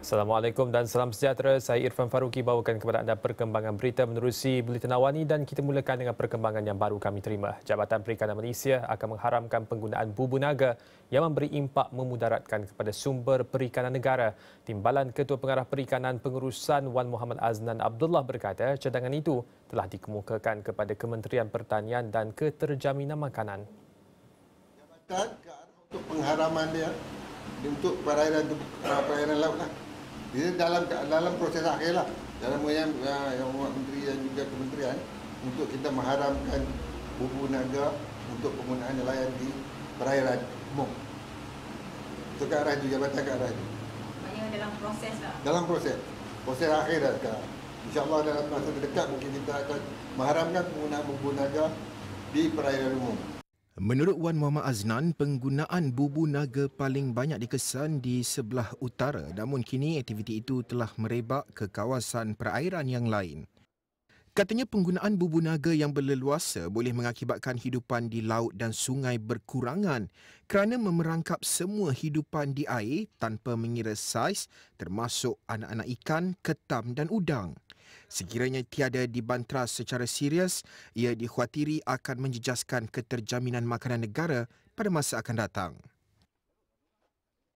Assalamualaikum dan salam sejahtera. Saya Irfan Faruqi bawakan kepada anda perkembangan berita menerusi Buletin Awani dan kita mulakan dengan perkembangan yang baru kami terima. Jabatan Perikanan Malaysia akan mengharamkan penggunaan bubu naga yang memberi impak memudaratkan kepada sumber perikanan negara. Timbalan Ketua Pengarah Perikanan Pengurusan Wan Muhammad Aznan Abdullah berkata cadangan itu telah dikemukakan kepada Kementerian Pertanian dan Keterjaminan Makanan. Jabatan untuk pengharaman dia untuk perairan perairan laut lah. Dia dalam dalam proses akhir lah dalam yang yang menteri dan juga kementerian untuk kita mengharamkan bubu naga untuk penggunaan nelayan di perairan umum. Itu ke arah itu, jabatan ke arah itu. Maknanya dalam proses lah. Dalam proses. Proses akhir dah sekarang. InsyaAllah dalam masa terdekat mungkin kita akan mengharamkan penggunaan bubu naga di perairan umum. Menurut Wan Muhammad Aznan, penggunaan bubu naga paling banyak dikesan di sebelah utara namun kini aktiviti itu telah merebak ke kawasan perairan yang lain. Katanya penggunaan bubu naga yang berleluasa boleh mengakibatkan hidupan di laut dan sungai berkurangan kerana memerangkap semua hidupan di air tanpa mengira saiz termasuk anak-anak ikan, ketam dan udang. Sekiranya tiada dibantras secara serius, ia dikhawatiri akan menjejaskan keterjaminan makanan negara pada masa akan datang.